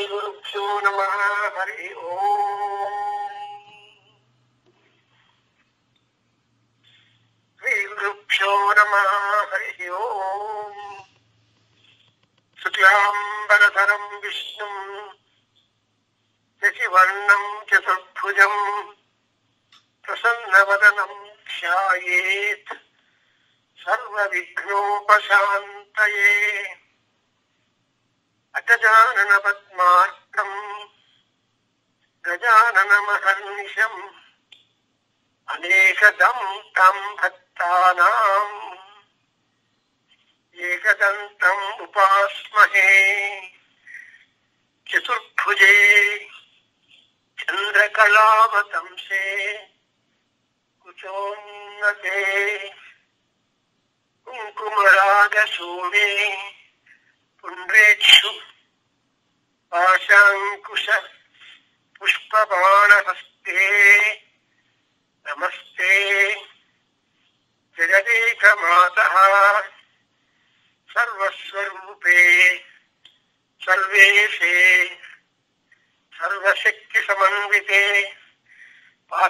श्रीगुरुभ्यो नमः, हरि ओम्। श्रीगुरुभ्यो नमः, हरि ओम्। शुक्लाम्बरधरम् विष्णुम् शशिवर्णम् चतुर्भुजम् प्रसन्नवदनम् ध्यायेत्। सर्वविघ्नोपशान्तये। अगजाननपद्मार्कम् गजाननमहर्निशम् अनेकदम् तम् भक्तानाम् एकदन्तम् उपास्महे चतुर्भुजे चन्द्रकलावतंसे कुचोन्नते कुङ्कुमरागशूने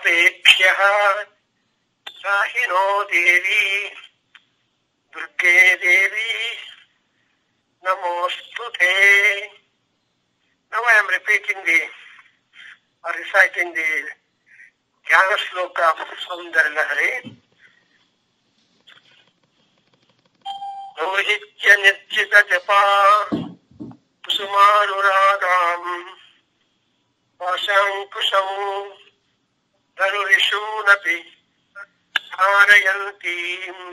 पापेभ्यः साहिनो देवी दुर्गे देवी नमोऽस्तु ते Now I am repeating the or reciting the Jnana Sloka of Sundar Lahari. Rohitya Nirjita Japa Kusumaruragam Vashankusham धनुरिषूनपि धारयन्तीम्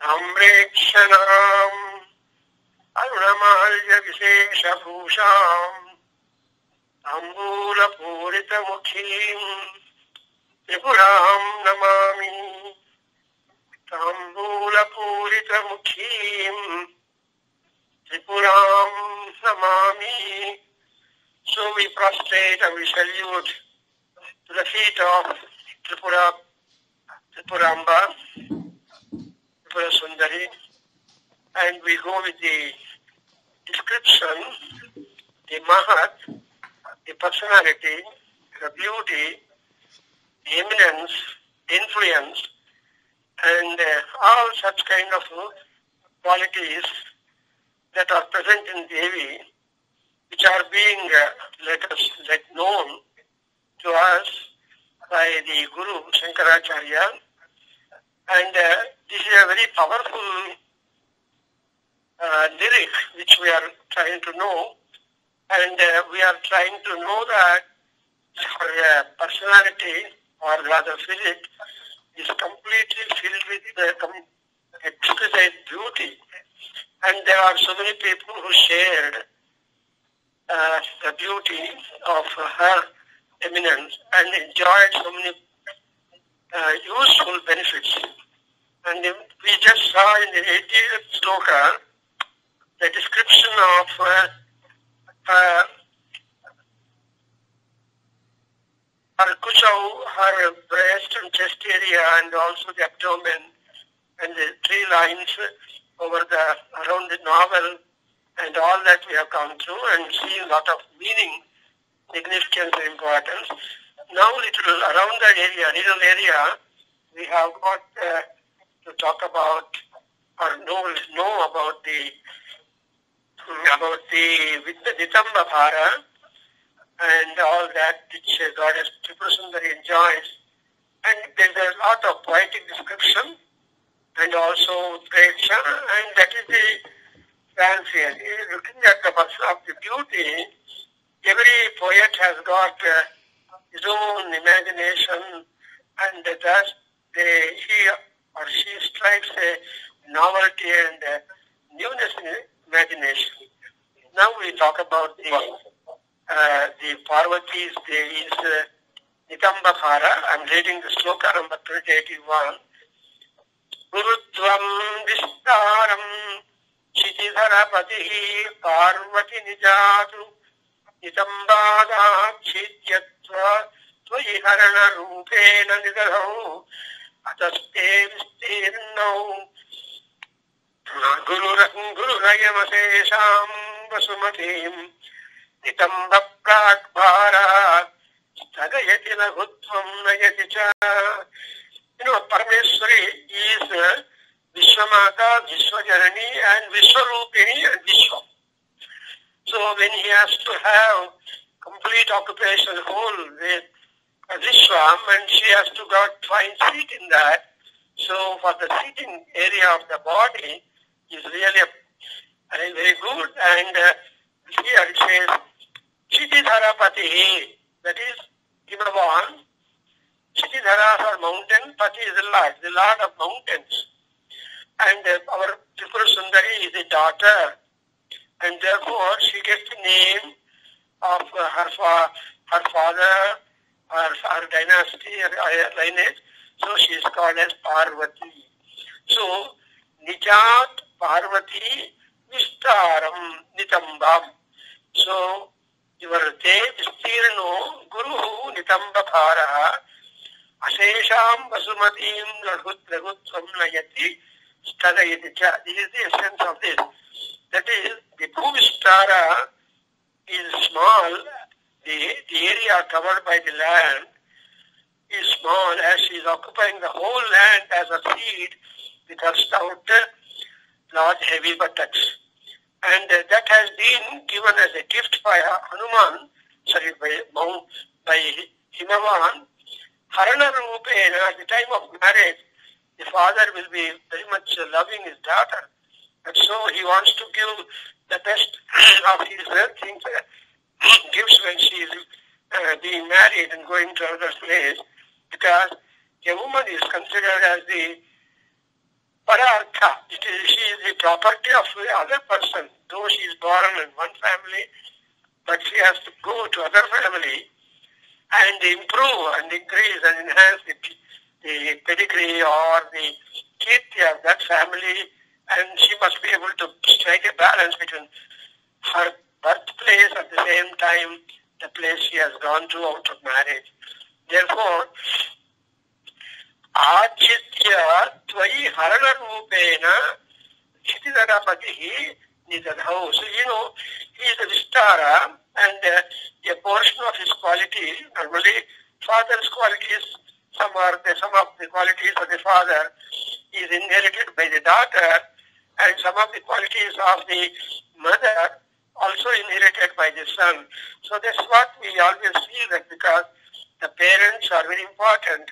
सम्प्रेक्षणाम् अरुणमाल्यविशेषभूषाम् अम्बूलपूरितमुखीम् त्रिपुराम् Namami ताम्बूलपूरितमुखीम् त्रिपुराम् Namami सुविप्रस्तेतविशल्युट् the feet of Tripura, Tripuramba, Tripura Sundari, and we go with the description, the mahat, the personality, the beauty, the eminence, influence, and uh, all such kind of qualities that are present in Devi, which are being uh, let us let known to us by the Guru Shankaracharya, and uh, this is a very powerful uh, lyric which we are trying to know, and uh, we are trying to know that her uh, personality, or rather physique, is completely filled with the com- exquisite beauty. And there are so many people who shared uh, the beauty of her eminence and enjoyed so many uh, useful benefits. And we just saw in the 80th sloka the description of uh, uh, her her breast and chest area, and also the abdomen, and the three lines over the around the novel, and all that we have gone through and seen a lot of meaning, significance, and importance. Now, little around the area, little area, we have got uh, to talk about or know know about the about the with the Nitamba Bhara and all that which Goddess Tripurasundari enjoys. And there's a lot of poetic description and also Preksha, and that is the fancy. Looking at the person of the beauty, every poet has got uh, his own imagination, and thus they, he or she strikes a novelty and uh, newness in imagination. Now we talk about the uh, the Parvati's Devi's uh. I'm reading the sloka number 2081. Gurutvam Vistaram Chitidharapatihi Parvati Nijatu नितम्बागाच्छिद्यत्वा त्वयि हरणरूपेण निदधौ अतस्तेर्स्तीर्णौ गुरुरङ्गुरुरयमशेषाम् वसुमतीम् नितम्बप्राग्भारा स्थगयति लघुत्वम् नयति च। परमेश्वरी is विश्वमाता, विश्वजननी and विश्वरूपिणी and विश्व So when he has to have complete occupation whole with Vishwam and she has to got find seat in that. So for the seating area of the body is really a, a very good and uh, here it says Chitidharapati that is Himavan Chitidharas are mountain, Pati is the Lord, the Lord of mountains. And uh, our Tripura Sundari is a daughter, and therefore she gets the name of uh, her, fa- her father, her, dynasty, her, her lineage. So she is called as Parvati. So, Nijat Parvati Vistaram Nitambam. So, your te Vistirno Guru Nitambakaraha Ashesham Vasumatim Laghut Laghutvam Nayati Stadayati. This is the essence of this. That is, the Bhuvistara is small, the, the area covered by the land is small as she is occupying the whole land as a seed with her stout, large, heavy buttocks. And uh, that has been given as a gift by Hanuman, sorry, by, by Himavan. Harana Rupena, at the time of marriage, the father will be very much loving his daughter. And so he wants to give the best of his things, uh, gifts when she is uh, being married and going to another place, because a woman is considered as the parartha. It is, she is the property of the other person, though she is born in one family, but she has to go to other family and improve and increase and enhance the, the pedigree or the kirti of that family and she must be able to strike a balance between her birthplace at the same time the place she has gone to out of marriage. Therefore, आचित्य त्वयि हरणरूपेण क्षितिधरपतिः निदधौ. So you know, he is a Vistara and uh, a portion of his quality, normally father's qualities, some are the, some of the qualities of the father is inherited by the daughter and some of the qualities of the mother also inherited by the son. So that's what we always see that because the parents are very important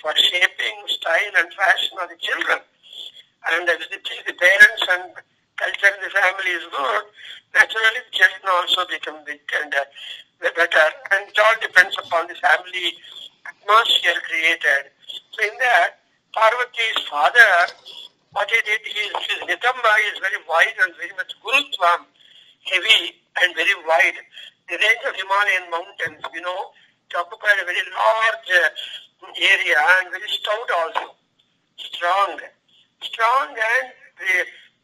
for shaping style and fashion of the children. And if the, parents and culture in the family is good, naturally the children also become the, and, uh, better. And it all depends upon the family atmosphere created. So in that, Parvati's father, what he did, his, his is very wide and very much Gurutvam, heavy and very wide. The range of Himalayan mountains, you know, it occupied a very large uh, area and very stout also. Strong. Strong and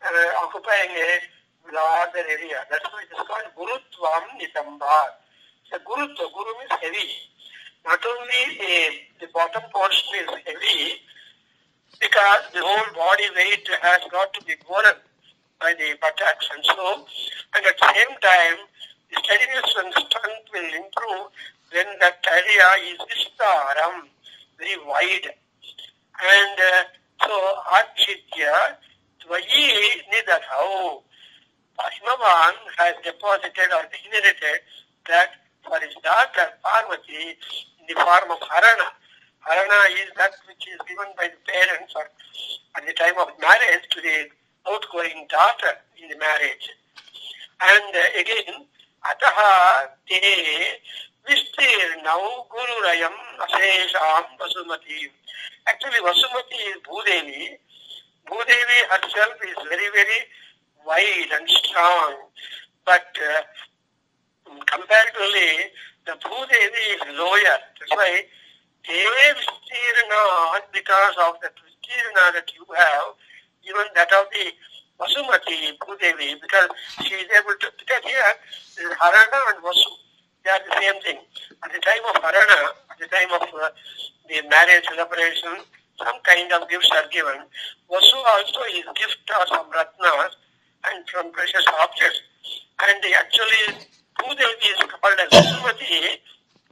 uh, occupying a larger area. That's why it is called Gurutvam Nitamba. So Gurutva, Guru means heavy. Not only the, the bottom portion is heavy, because the whole body weight has got to be borne by the buttocks and so, and at the same time, the steadiness and strength will improve when that area is vistaram, very wide. And uh, so, achitya tvayi nidadhau. Himavan has deposited or inherited that for his daughter Parvati in the form of Harana. Harana is that which is given by the parents at the time of marriage to the outgoing daughter in the marriage. And uh, again, ataha te vistirnau gururayam asesham vasumati. Actually, Vasumati is Bhudevi. Bhudevi herself is very, very wide and strong. But uh, comparatively, the Bhudevi is lower. That's why they Vistirna, because of the Vistirna that you have, even that of the Vasumati Bhudevi, because she is able to, because here, is Harana and Vasu, they are the same thing. At the time of Harana, at the time of uh, the marriage celebration, some kind of gifts are given. Vasu also is gift of some ratnas and from precious objects. And they actually Bhudevi is called as Vasumati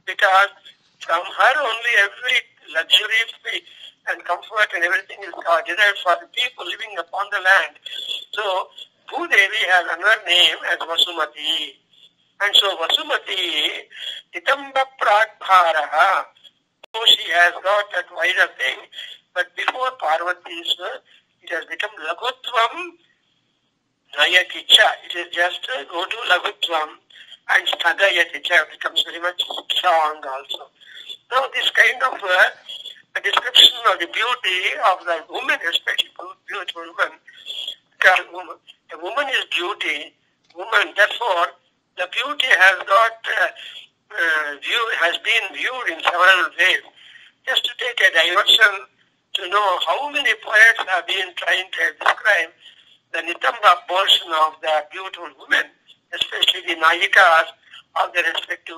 because from her only every luxury and comfort and everything is uh, derived for the people living upon the land. So Bhudevi has another name as Vasumati. And so Vasumati, Nitamba Pragbharaha, so she has got that wider thing, but before Parvati is, it has become Lagutvam Nayaticha. It is just uh, go to Lagutvam and Stagayaticha becomes very much strong also. Now this kind of uh, a description of the beauty of the woman, especially beautiful woman, because woman, a woman is beauty, woman, therefore the beauty has got uh, uh, view, has been viewed in several ways. Just to take a diversion to know how many poets have been trying to describe the Nitamba portion of the beautiful women, especially the Nayikas of the respective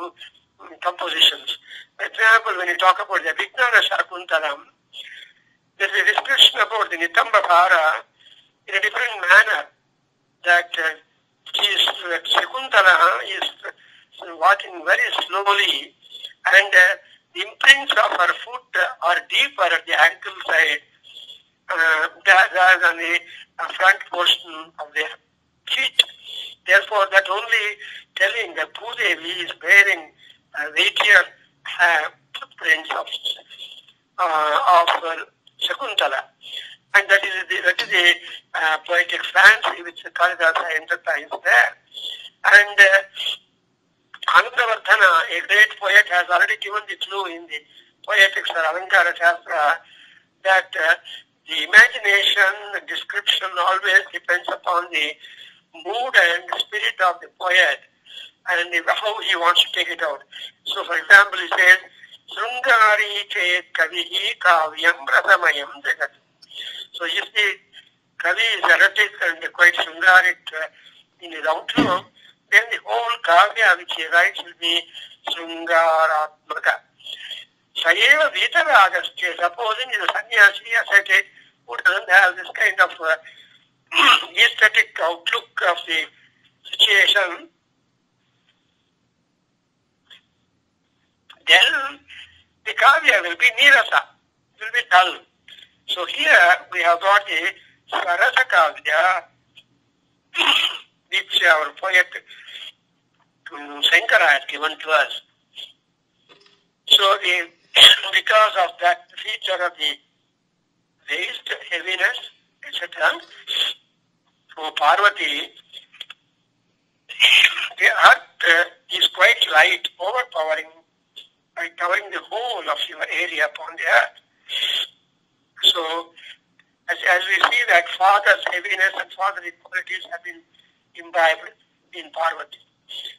um, compositions. For example, when you talk about the Abhijnana Shakuntalam, there is a description about the Nitamba Bhara in a different manner that uh, is, uh, Shakuntala is uh, walking very slowly and uh, the imprints of her foot are deeper at the ankle side uh, rather than the uh, front portion of the feet. Therefore, that only telling that Bhudevi is bearing uh, weightier uh, footprints of, uh, of uh, Shakuntala. And that is the, that is the uh, poetic fancy which Kalidasa entertains there. And uh, Anandavardhana, a great poet, has already given the clue in the Poetics or Alankara Shastra that uh, the imagination, the description always depends upon the mood and spirit of the poet and how he wants to take it out. So, for example, he says, Srungari chet kavihi kavyam rasamayam jagat. So, if the kavi is erotic and quite sungaric in his outlook, then the whole kavya which he writes will be Srungaratmaka. Sayeva Vitaragastya, supposing he's a sannyasi, ascetic, who doesn't have this kind of uh, Hmm, aesthetic outlook of the situation, then the kavya will be nirasa, will be dull. So here we have got a sarasa kavya, which our poet um, Shankara has given to us. So the, because of that feature of the waist, heaviness, etc., for Parvati, the earth is quite light, overpowering, by covering the whole of your area upon the earth. So, as, as we see that Father's heaviness and Father's qualities have been imbibed in Parvati.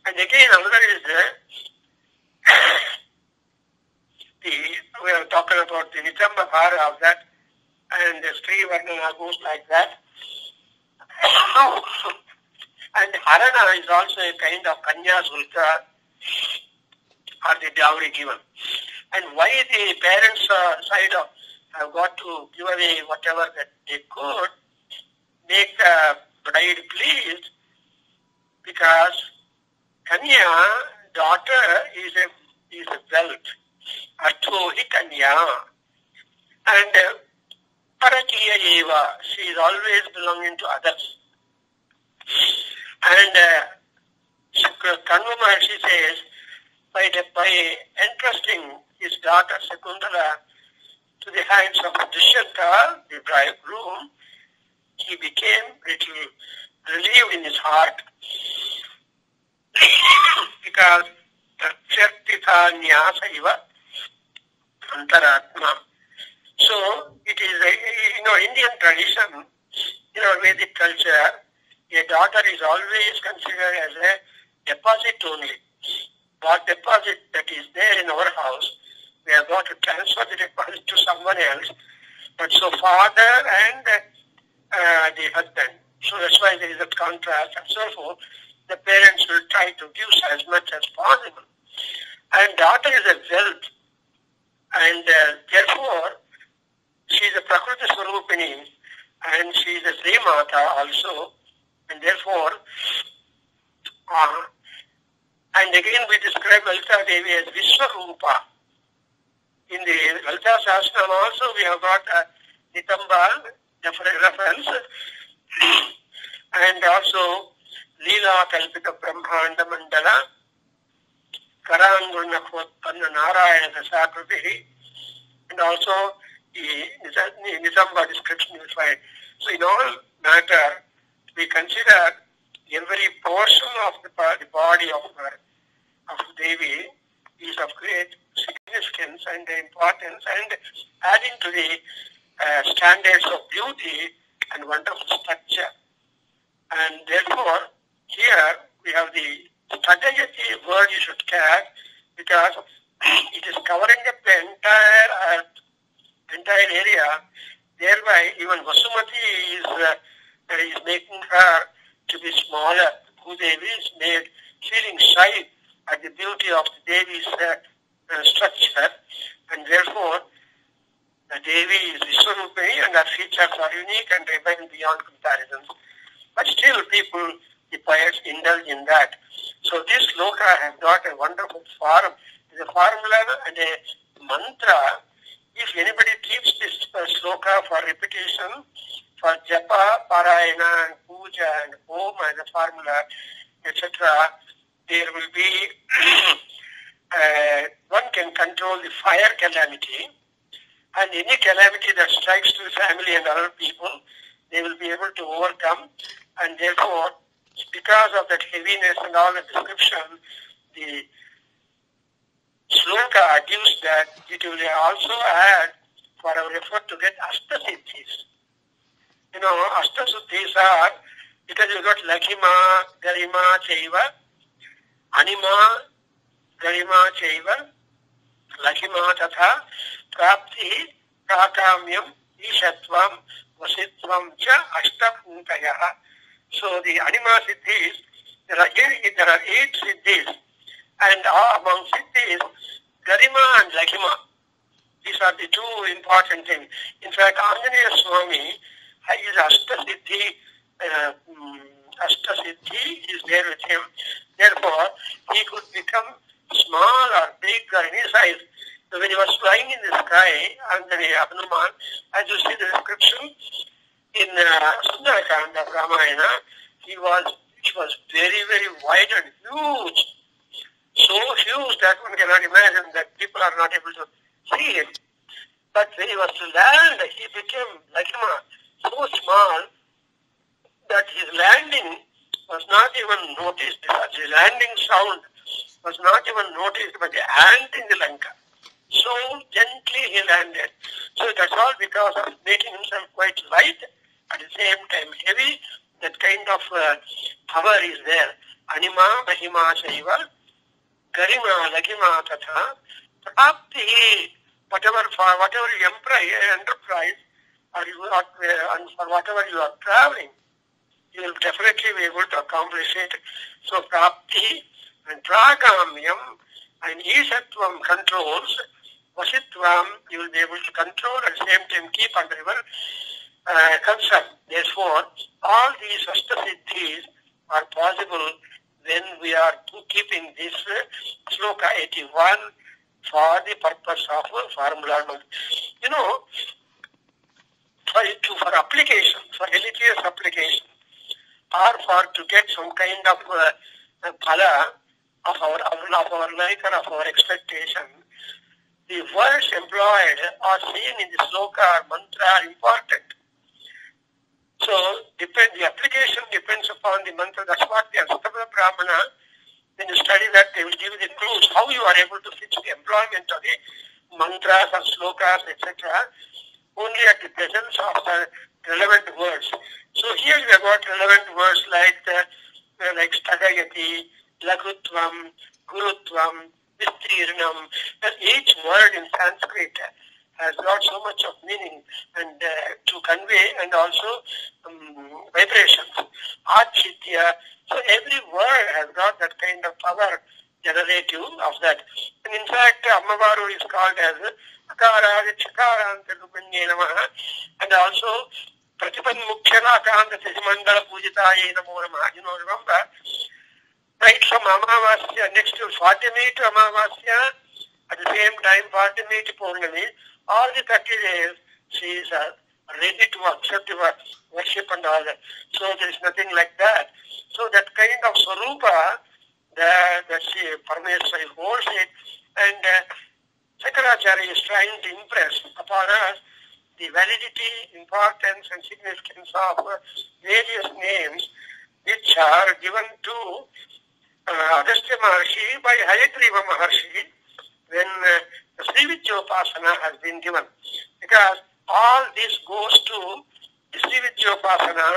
And again, another is the, the we are talking about the Nitamba Bhara of that, and the Sri Varnana goes like that. And Harana is also a kind of Kanya Sulka or the dowry given. And why the parents uh, side of have got to give away whatever that they could, make the bride pleased, because Kanya, daughter, is a is a belt. Atho hi Kanya. And uh, Parakiya Eva, she is always belonging to others. And uh, Kanva Maharshi says, by, the, by entrusting his daughter Shakuntala to the hands of Dushyanta, the bridegroom, he became little relieved in his heart because Pratyartitha Nyasa Iva Antaratma. So it is you know Indian tradition, in our Vedic culture, a daughter is always considered as a deposit only. What deposit that is there in our house, we are got to transfer the deposit to someone else. But so father and uh, the husband. So that's why there is a contrast and so forth. The parents will try to give as much as possible. And daughter is a wealth. And uh, therefore, she is a Prakriti Swarupini and she is a Sri Mata also. And therefore, uh, And again we describe Lalita Devi as Vishwarupa. In the Lalita Sahasranam also we have got a Nitamba reference and also Leela Kalpita Brahmanda Mandala Karangurnakhotpanna Narayana Dasakriti and also description you find. So in all matter, we consider every portion of the, body of, of Devi is of great significance and importance and adding to the uh, standards of beauty and wonderful structure. And therefore, here we have the Stadayati word you should care because it is covering up the entire earth, entire area. Thereby, even Vasumati is, uh, is making her to be smaller. Bhudevi is made feeling shy at the beauty of the Devi's uh, uh, structure, and therefore the Devi is Vishwarupini and her features are unique and remain beyond comparison. But still people, the poets indulge in that. So this sloka has got a wonderful form. It's a formula and a mantra. If anybody keeps this uh, sloka for repetition, for japa, parayana, and puja, and om as a formula, etc., there will be, uh, one can control the fire calamity, and any calamity that strikes to the family and other people, they will be able to overcome, and therefore, because of that heaviness and all the description, the sloka argues that it will also add for our effort to get astasiddhis. You know, astasiddhis are, because you got Lakima, Garima, Chaiva, Anima, Garima, Chaiva, Lakima, Tatha, Prapti, Prakamyam, Ishatvam, Vasitvam, Cha, Ashtapuntaya. So the Anima Siddhis, there are there are eight Siddhis, and among Siddhis, Garima and Lakima. These are the two important things. In fact, Anjaneya Swami is Astasiddhi, uh, Astasiddhi is there with him. Therefore, he could become small or big or any size. So when he was flying in the sky, Anjaneya Hanuman, as you see the description in uh, Sundarakanda Ramayana, he was, he was very, very wide and huge so huge that one cannot imagine that people are not able to see him. But when he was to land, he became like him, so small that his landing was not even noticed. The landing sound was not even noticed by the ant in the Lanka. So gently he landed. So that's all because of making himself quite light, at the same time heavy. That kind of uh, power is there. Anima, Mahima, Shaiva, Garima, Lakima, Tatha, Prapti, whatever, for whatever you enterprise, or you are, and for whatever you are traveling, you will definitely be able to accomplish it. So Prapti and Pragamyam and Ishatvam controls, Vasitvam you will be able to control the same time keep under your uh. Therefore, all these Astasiddhis are possible when we are keeping this uh, sloka 81 for the purpose of uh, formula. You know, for, to, for application, for religious application, or for to get some kind of uh, of our, of our like or of our expectation, the words employed or seen in the sloka or mantra are important. So depend, the application depends upon the mantra. That's what the Shatapatha Brahmana, when you study that, they will give you the clues how you are able to fix the employment of the mantras or slokas, etc. Only at the presence of the relevant words. So here we have got relevant words like the, like stagayati, lagutvam, gurutvam, vistirnam. Each word in Sanskrit has got so much of meaning and uh, to convey and also um, vibrations. Achitya. So every word has got that kind of power generative of that. And in fact, Ammavaru is called as Akara, Chakaranta Rupanye Namaha and also Pratipan Mukhyana Kanta Sijimandala Pujitaye Namo Namaha. You know, remember, right from Amavasya, next to Fatimi to Amavasya, at the same time Fatimi to Purnami, all the 30 days she is uh, ready to accept the worship and all that. So there is nothing like that. So that kind of Swarupa, that, that she, Parameswari holds it, and uh, is trying to impress upon us the validity, importance and significance of various names which are given to uh, Agastya Maharshi by Hayagriva Maharshi when uh, Srividyopasana has been given. Because all this goes to the Srividyopasana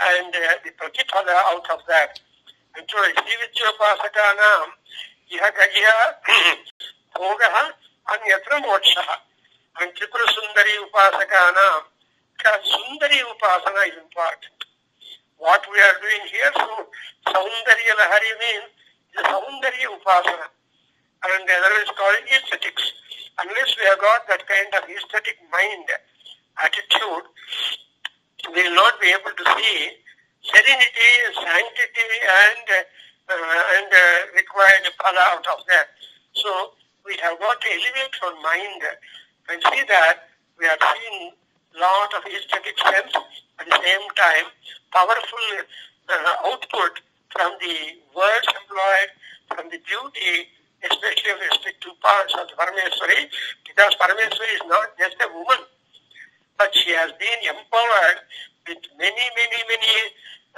and uh, the Pratiphala out of that. And so Srividyopasakana iha gajiha bhogaha anyatra mokshaha. And Tripura Sundari Upasakana, because Sundari Upasana is important. What we are doing here, so Saundarya Lahari means the Saundarya Upasana. And the other is called aesthetics. Unless we have got that kind of aesthetic mind, attitude, we will not be able to see serenity, sanctity, and uh, and uh, required phala out of that. So we have got to elevate our mind and see that we are seeing lot of aesthetic sense at the same time powerful uh, output from the words employed, from the beauty, especially with respect to parts of the Parameswari, because Parameswari is not just a woman, but she has been empowered with many, many, many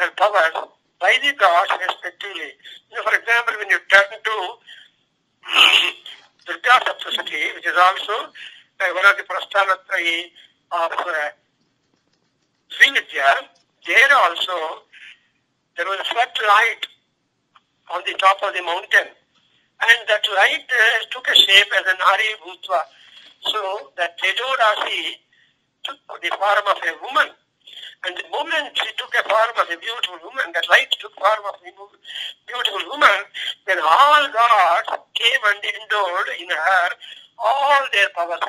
uh, powers by the gods respectively. You know, for example, when you turn to Durga Saptasati, which is also uh, one of the Prasthanatrayi of uh, Sri Vidya, there also there was a flat light on the top of the mountain and that light uh, took a shape as an Ari Bhutva. So that Tejo Rasi took the form of a woman. And the moment she took a form of a beautiful woman, that light took form of a beautiful woman, then all gods came and endowed in her all their powers.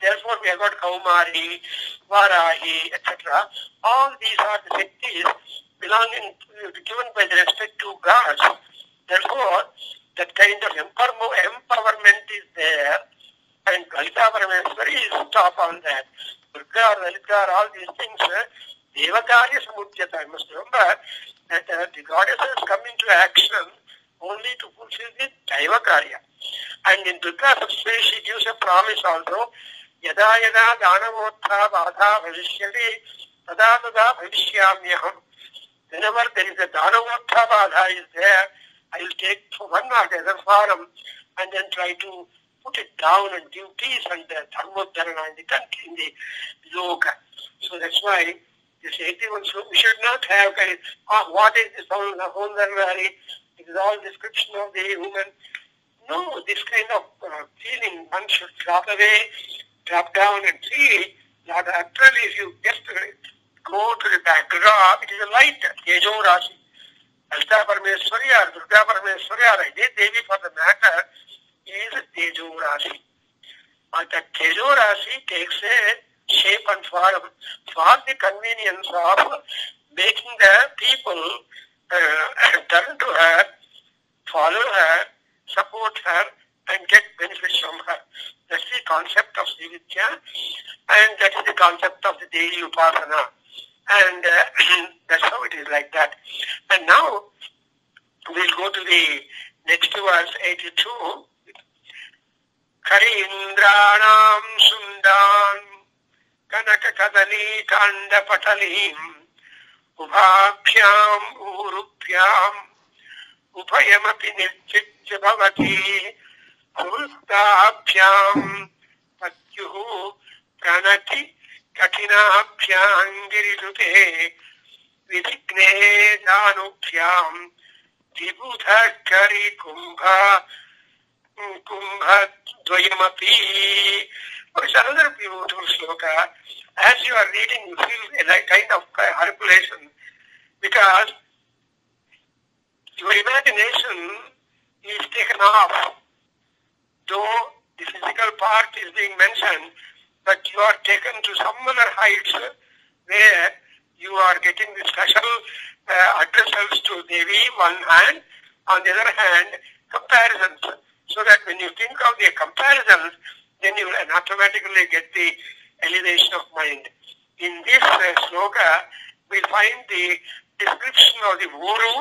Therefore, we have got Kaumari, Varahi, etc. All these are the Shaktis belonging, given by the respect to gods. Therefore, that kind of empowerment is there. And Lalita Parameshwari is top on that. Durga, Lalitgar, all these things, eh, uh, Devakarya Samudyata. I must remember that uh, the goddesses come into action only to fulfill the devakarya. And in Durga Saptasati, she gives a promise also, यदा यदा दानवोत्था बाधा भविष्यति तदा तदा भविष्याम्यहम् Whenever there is a Dhanavotha Badha is there, I will take one or the other form and then try to put it down and give peace and uh, dharmodharana in the country, in the yoga. So that's why this 81 so we should not have of, oh, what is this whole, whole It is all description of the human. No, this kind of uh, feeling one should drop away, drop down and see that actually if you just go to the backdrop, it is a light, Tejo Rashi. Or Durga Parmeshwari or any Devi for the matter is Tejo Rashi. But that Tejo Rashi takes a shape and form for the convenience of making the people uh, turn to her, follow her, support her, and get benefits from her. That's the concept of Srividya, and that is the concept of the daily upasana. And uh, that's how it is like that. And now we'll go to the next verse 82. Karindranam Sundan Kanaka Kadali Kanda Patalim Ubhabhyam Urupyam Upayamapi Nirchitya Bhavati Urustabhyam Patyuhu Pranati कठिनाभ्याङ्गिरिदुते विधिग्ने जानुभ्याम् विबुधकरि Kumbh कुम्भद्वयमपि It's another beautiful sloka. As you are reading, you feel a kind of harculation because your imagination is taken off. Though the physical part is being mentioned, but you are taken to some other heights where you are getting the special uh, addresses to Devi one hand On the other hand, comparisons. So that when you think of the comparisons, then you will automatically get the elevation of mind. In this uh, sloka, we find the description of the Uru,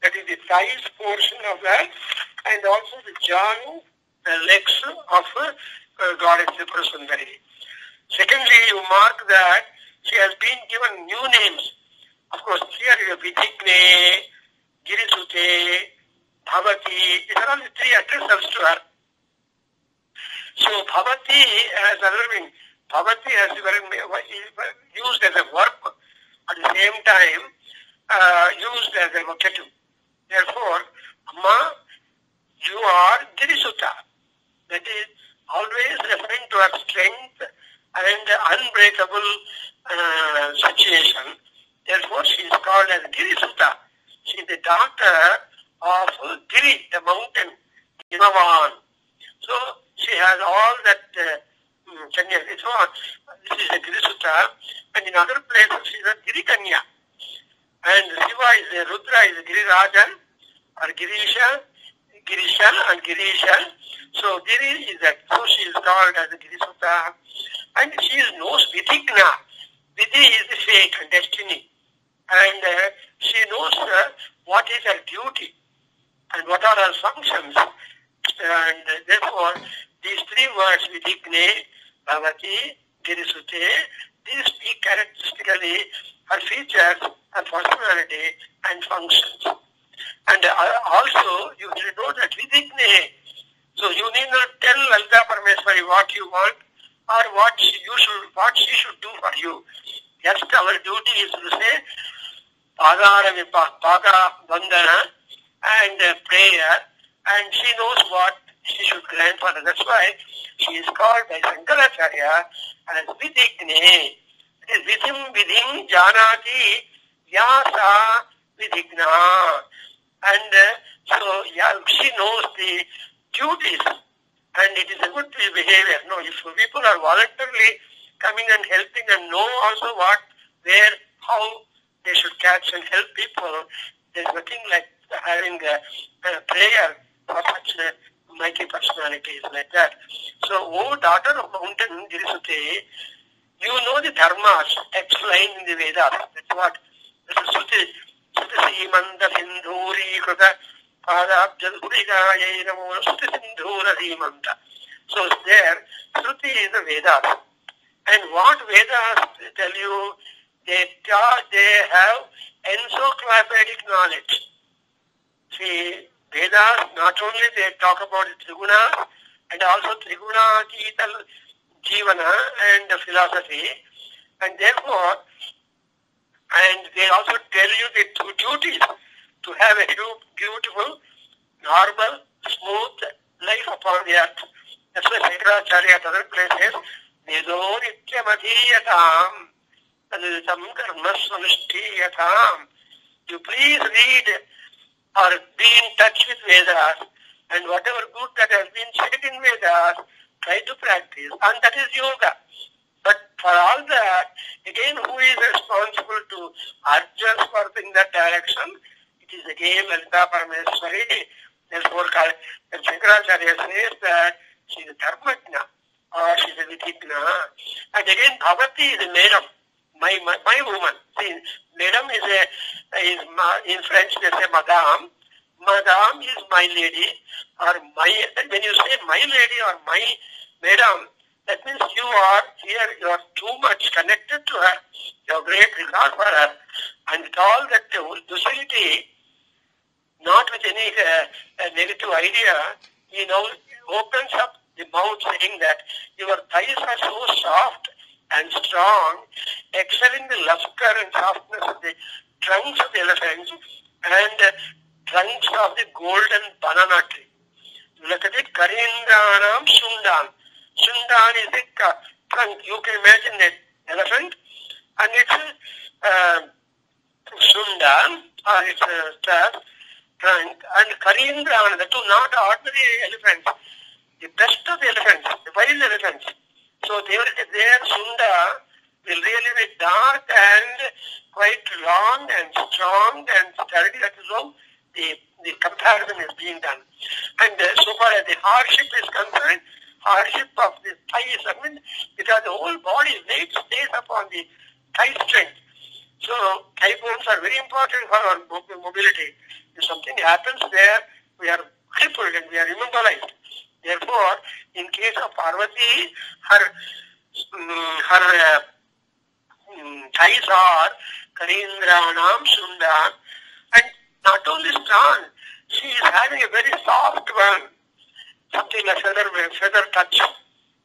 that is the thighs portion of that, and also the jaw, the legs of uh, Goddess Tripura Sundari. Secondly, you mark that she has been given new names. Of course, here you have Vidigne, Girisute, Bhavati, these are all the three addresses to her. So Bhavati has another meaning. Bhavati has been uh, uh, used as a verb at the same time uh, used as a vocative. Therefore, Amma, you are Girisuta. That is always referring to her strength and unbreakable uh, situation. Therefore, she is called as Girisuta. She is the daughter of Giri, the mountain, Himavan. So, she has all that uh, Kanya. So, this is a Girisuta. And in other places, she is a Girikanya. And Shiva is a Rudra, is a Girirajan, or Girisha, Girisha and Girisha. So Giri is that, so she is called as Girisuta. And she knows Vidhigna. Vidhi is the fate and destiny. And uh, she knows uh, what is her duty and what are her functions. And uh, therefore, these three words, Vidhigne, Bhavati, Girisute, these speak characteristically her features, her personality and functions. And uh, also, you should know that Vidhigne, so you need not tell Lalita Parameswari what you want or what she, you should, what she should do for you. Just our duty is to say, Padara Paga Vandana and uh, prayer, and she knows what she should grant for. That's why she is called by Shankaracharya as Vidhigne. It is Vidhim Vidhim Janati Yasa Vidhigna. And uh, so yeah, she knows the duties and it is a good behavior. No, if people are voluntarily coming and helping and know also what, where, how they should catch and help people, there's nothing like having a, a prayer for such a mighty personalities like that. So, O daughter of mountain Girisute, you know the dharmas explained in the Vedas. That's what. Suti, Padabjalhurigaye Namo Suti Sindhura Simanda. So there, Shruti is the Vedas. And what Vedas tell you, they, they have encyclopedic knowledge. See, Vedas, not only they talk about the Triguna and also Triguna Keetal Jivana and the philosophy, and therefore, and they also tell you the two duties to have a beautiful, normal, smooth life upon the earth. That's why Shankaracharya at other places, Vedo Nityamadhiyatam, Taditam Karma Sunishtiyatam. You please read or be in touch with Vedas and whatever good that has been said in Vedas, try to practice. And that is yoga. But for all that, again, who is responsible to urge us for in that direction? It is again Lalita Parameswari. Therefore, Shankaracharya says that she is a Dharmajna or she is a Vidhigna. And again, Bhavati is a madam, my, my, my woman. See, madam is a, is in French they say madame. Madame is my lady or my, when you say my lady or my madam, that means you are here, you are too much connected to her. You have great regard for her. And with all that docility, not with any uh, negative idea, he now opens up the mouth saying that your thighs are so soft and strong, excelling the luster and softness of the trunks of the elephants and uh, trunks of the golden banana tree. Look at it, Karindranam Sundan. Sundan is a trunk. You can imagine that elephant and it's uh, Sundan or it's a staff, trunk and Karindranam, the two not ordinary elephants, the best of the elephants, the wild elephants. So their, their Sunda will really be dark and quite long and strong and sturdy. That is how the the comparison is being done. And uh, so far as the hardship is concerned, hardship of the thighs, I mean, because the whole body weight stays upon the thigh strength. So thigh bones are very important for our mobility. If something happens there, we are crippled and we are immobilized. Therefore, in case of Parvati, her, um, her uh, um, thighs are Karindranam Shunda and not only strong, she is having a very soft one, something like feather, feather touch.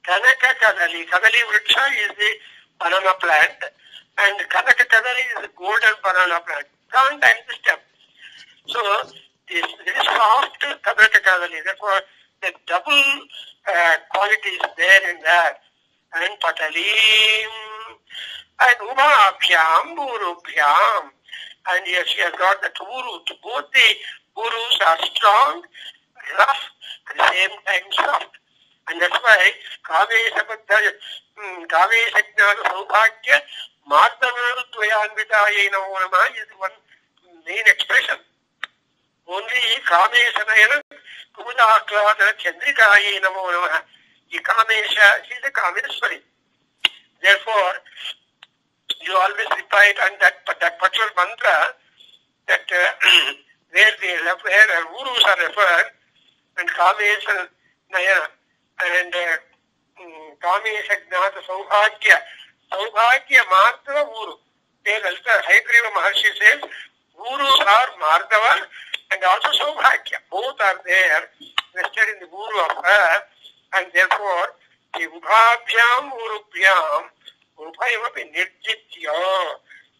Kanaka Kadali, Kadali Vriksha is the banana plant and Kanaka Kadali is the golden banana plant. Can't and the stem. So, this very soft Kanaka Kadali, therefore the double uh, quality is there in that. And Patalim and Ubhabhyam, Urubhyam. And here she has got the roots. Both the gurus are strong, rough, at the same time soft. And that's why Kavesha Kavesha Saubhagya Marthanadvayamvitaye Namo Nama is one main expression. Only Kameshanayana Kumudakladana Chandrikaye Namo Nama. The Kamesha, she is a Kameshwari. Therefore, you always repeat on that, that particular mantra that uh, where the where uh, gurus are referred and Kamesha Nayana and uh, Kamesha Gnata Saubhagya. Saubhagya Mardava Guru. There also Hayagriva Maharshi says Gurus are Mardava and also Saubhagya. Both are there vested in the Guru of her and therefore the Ubhabhyam Gurubhyam Ubhayamapi Nirjitya.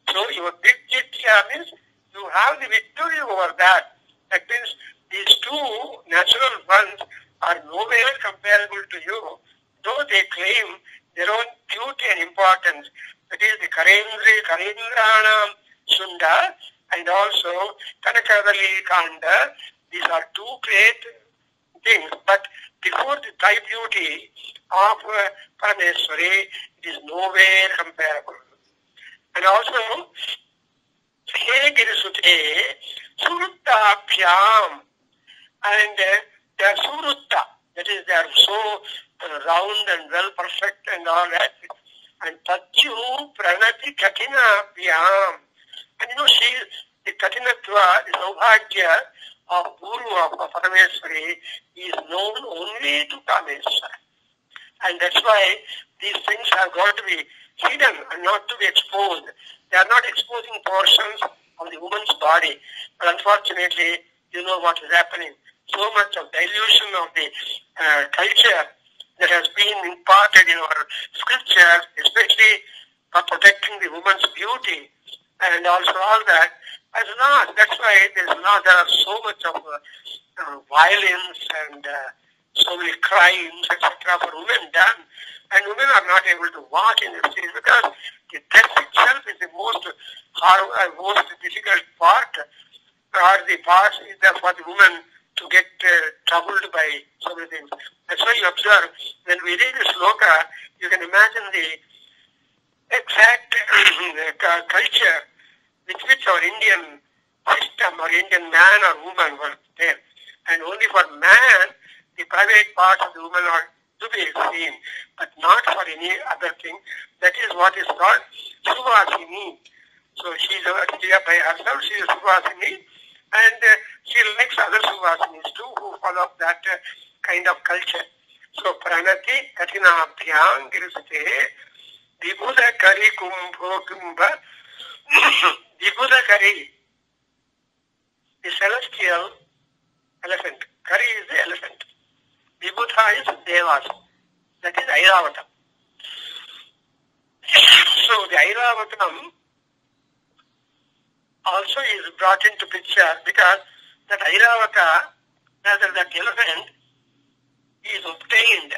So your Nirjitya means you have the victory over that. That means these two natural ones are nowhere comparable to you, though they claim their own beauty and importance. That is the Karendri, Karindranam Shunda and also Kanakadali Kanda. These are two great things. But before the thigh beauty of uh, it is nowhere comparable. And also, Hegirisute, Suruttabhyam, and uh, they are Surutta, that is, they are so uh, round and well perfect and all that. And Tatyu Pranati Katinabhyam. And you know, she, the Katinatva, the Saubhagya of Guru of, Parameswari is known only to Kameswara. And that's why these things have got to be hidden and not to be exposed. They are not exposing portions of the woman's body. But unfortunately, you know what is happening. So much of dilution of the uh, culture that has been imparted in our scriptures, especially for protecting the woman's beauty and also all that, has not. That's why there's not, there are so much of uh, uh, violence and uh, so many crimes, etc. for women done. And women are not able to watch in the streets because the dress itself is the most hard, uh, most difficult part, or the part is for the woman to get uh, troubled by so many things. That's why you observe, when we read the sloka, you can imagine the exact culture with which our Indian system or Indian man or woman was there. And only for man, the private parts of the woman are to be seen, but not for any other thing. That is what is called Suvasini. So she is a by herself, she is Suvasini, and uh, she likes other Suvasinis too who follow that uh, kind of culture. So Pranati Katinabhyam Girisute Vibhuda Kari Kumbho Kumbha Vibhuda Kari the celestial elephant. Kari is the elephant. Vibhuda is Devas. That is Airavata. So the Airavatam also is brought into picture because that Airavata, rather that elephant, is obtained